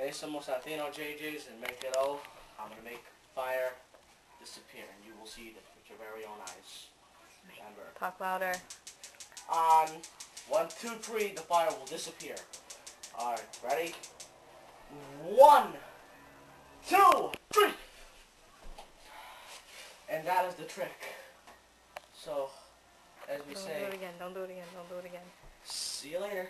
Mesa Mosatino JJ's and make it all. I'm gonna make fire disappear, and you will see it with your very own eyes. Remember, Talk louder. on one, two, three, the fire will disappear. All right, ready? One, two, three, and that is the trick. So, as we Don't say, do it again. Don't do it again. Don't do it again. see you later.